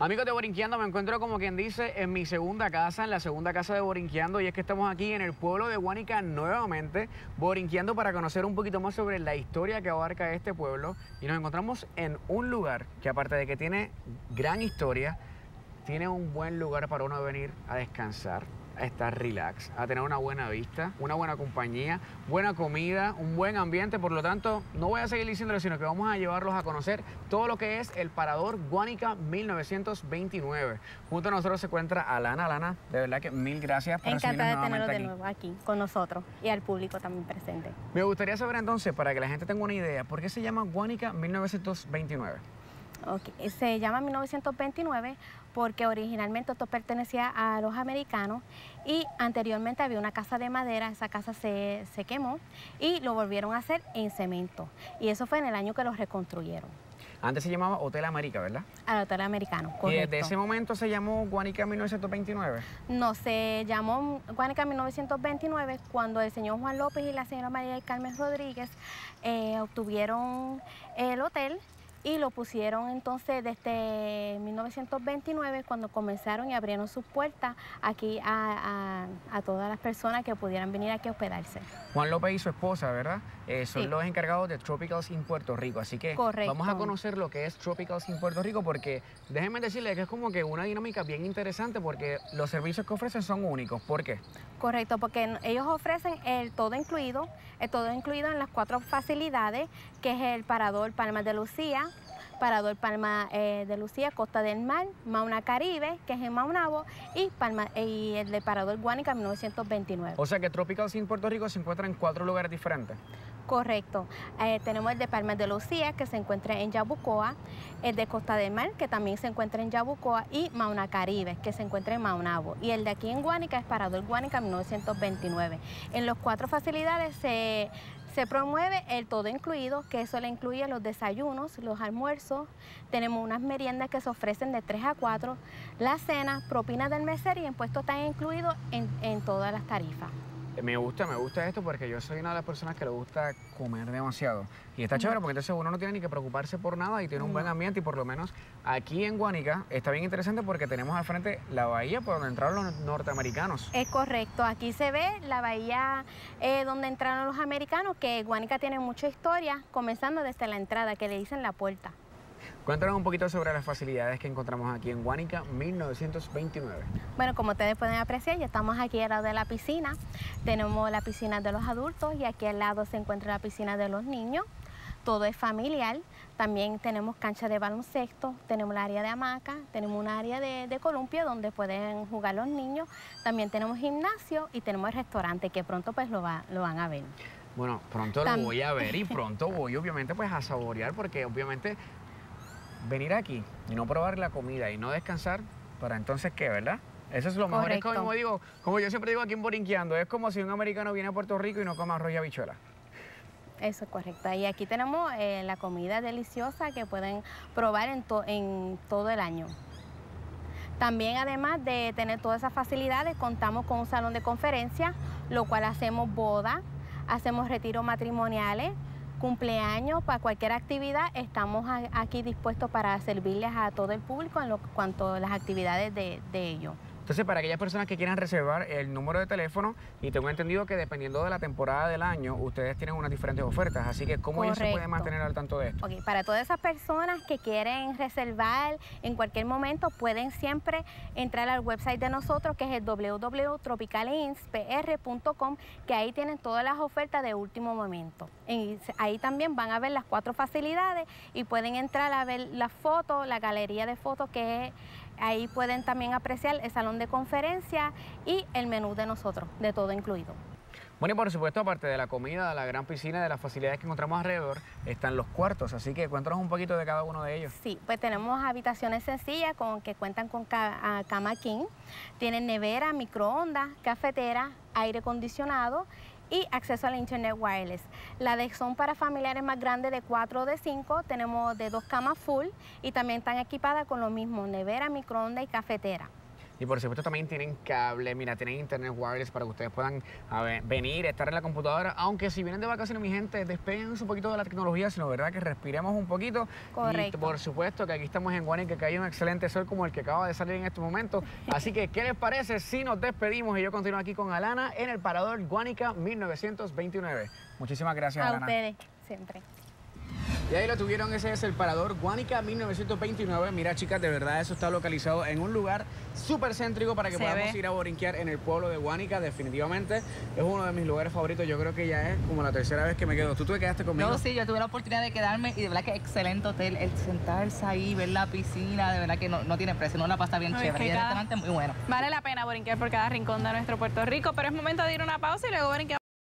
Amigos de Borinqueando, me encuentro como quien dice en mi segunda casa, en la segunda casa de Borinqueando, y es que estamos aquí en el pueblo de Guánica nuevamente, Borinqueando para conocer un poquito más sobre la historia que abarca este pueblo. Y nos encontramos en un lugar que aparte de que tiene gran historia, tiene un buen lugar para uno venir a descansar, a estar relax, a tener una buena vista, una buena compañía, buena comida, un buen ambiente. Por lo tanto, no voy a seguir diciéndolo, sino que vamos a llevarlos a conocer todo lo que es el Parador Guánica 1929. Junto a nosotros se encuentra Alana. Alana, de verdad que mil gracias por Encantada de tenerlo de nuevo aquí con nosotros y al público también presente. Me gustaría saber entonces, para que la gente tenga una idea, ¿por qué se llama Guánica 1929? Okay. Se llama 1929 porque originalmente esto pertenecía a los americanos y anteriormente había una casa de madera, esa casa se, se quemó y lo volvieron a hacer en cemento. Y eso fue en el año que lo reconstruyeron. Antes se llamaba Hotel América, ¿verdad? Al Hotel Americano, correcto. ¿Y desde ese momento se llamó Guanica 1929? No, se llamó Guanica 1929 cuando el señor Juan López y la señora María del Carmen Rodríguez eh, obtuvieron el hotel y lo pusieron entonces desde 1929 cuando comenzaron y abrieron sus puertas aquí a, todas las personas que pudieran venir aquí a hospedarse. Juan López y su esposa, ¿verdad? Eh, son los encargados de Tropicals in Puerto Rico, así que vamos a conocer lo que es Tropicals in Puerto Rico porque déjenme decirles que es como que una dinámica bien interesante porque los servicios que ofrecen son únicos. ¿Por qué? Correcto, porque ellos ofrecen el todo incluido, todo incluido en las cuatro facilidades, que es el Parador Palmas de Lucía, Parador Palma eh, de Lucía, Costa del Mar, Mauna Caribe, que es en Maunabo, y, Palma, y el de Parador Guánica 1929. O sea que Tropical Sin Puerto Rico se encuentra en cuatro lugares diferentes. Correcto. Eh, tenemos el de Palmas de Lucía, que se encuentra en Yabucoa, el de Costa del Mar, que también se encuentra en Yabucoa, y Mauna Caribe, que se encuentra en Maunabo. Y el de aquí en Guánica es Parador Guánica 1929. En las cuatro facilidades se se promueve el todo incluido, que eso le incluye los desayunos, los almuerzos, tenemos unas meriendas que se ofrecen de 3 a 4, la cena, propinas del mesero y impuestos están incluidos en, en todas las tarifas. Me gusta, me gusta esto porque yo soy una de las personas que le gusta comer demasiado. Y está chévere porque entonces uno no tiene ni que preocuparse por nada y tiene un buen ambiente y por lo menos aquí en Guanica está bien interesante porque tenemos al frente la bahía por donde entraron los norteamericanos. Es correcto, aquí se ve la bahía eh, donde entraron los americanos, que Guanica tiene mucha historia, comenzando desde la entrada que le dicen la puerta. Cuéntanos un poquito sobre las facilidades que encontramos aquí en Guánica 1929. Bueno, como ustedes pueden apreciar, ya estamos aquí al lado de la piscina. Tenemos la piscina de los adultos y aquí al lado se encuentra la piscina de los niños. Todo es familiar. También tenemos cancha de baloncesto, tenemos el área de hamaca, tenemos un área de, columpio donde pueden jugar los niños. También tenemos gimnasio y tenemos el restaurante que pronto pues lo, lo van a ver. Bueno, pronto lo voy a ver y pronto voy obviamente pues a saborear porque obviamente venir aquí y no probar la comida y no descansar, para entonces qué, ¿verdad? Eso es lo mejor. Es como digo, como yo siempre digo aquí en Borinqueando, es como si un americano viene a Puerto Rico y no come arroz y habichuela. Eso es correcto. Y aquí tenemos eh, la comida deliciosa que pueden probar en, en todo el año. También además de tener todas esas facilidades, contamos con un salón de conferencia, lo cual hacemos boda, hacemos retiros matrimoniales, cumpleaños, para cualquier actividad, estamos aquí dispuestos para servirles a todo el público en lo cuanto a las actividades de, de ellos. Entonces, para aquellas personas que quieran reservar el número de teléfono, y tengo entendido que dependiendo de la temporada del año, ustedes tienen unas diferentes ofertas, así que ¿cómo ellos se pueden mantener al tanto de esto? Ok, para todas esas personas que quieren reservar en cualquier momento, pueden siempre entrar al website de nosotros, que es el que ahí tienen todas las ofertas de último momento. Y ahí también van a ver las cuatro facilidades y pueden entrar a ver las fotos, la galería de fotos que es Ahí pueden también apreciar el salón de conferencia y el menú de nosotros, de todo incluido. Bueno, y por supuesto, aparte de la comida, de la gran piscina, de las facilidades que encontramos alrededor, están los cuartos, así que cuéntanos un poquito de cada uno de ellos. Sí, pues tenemos habitaciones sencillas con que cuentan con cama king, tienen nevera, microondas, cafetera, aire acondicionado y acceso al Internet Wireless. La de son para familiares más grandes de 4 o de 5, tenemos de dos camas full y también están equipadas con lo mismo, nevera, microondas y cafetera. Y por supuesto también tienen cable, mira, tienen internet wireless para que ustedes puedan a ver, venir, estar en la computadora. Aunque si vienen de vacaciones, mi gente, despeguen un poquito de la tecnología, sino verdad que respiremos un poquito. Correcto. Y por supuesto que aquí estamos en Guanica, que hay un excelente sol como el que acaba de salir en este momento. Así que, ¿qué les parece si nos despedimos y yo continúo aquí con Alana en el Parador Guanica 1929? Muchísimas gracias, A Alana. ustedes, siempre. Y ahí lo tuvieron, ese es el Parador Guánica 1929. Mira, chicas, de verdad eso está localizado en un lugar súper céntrico para que Se podamos ve. ir a borinquear en el pueblo de Guánica. Definitivamente es uno de mis lugares favoritos. Yo creo que ya es como la tercera vez que me quedo. ¿Tú te quedaste conmigo? Yo sí, yo tuve la oportunidad de quedarme y de verdad que excelente hotel. El sentarse ahí, ver la piscina, de verdad que no, no tiene precio, no la pasa bien No, es chévere. Y el restaurante muy bueno. Vale la pena brincar por cada rincón de nuestro Puerto Rico, pero es momento de ir a una pausa y luego brinqueamos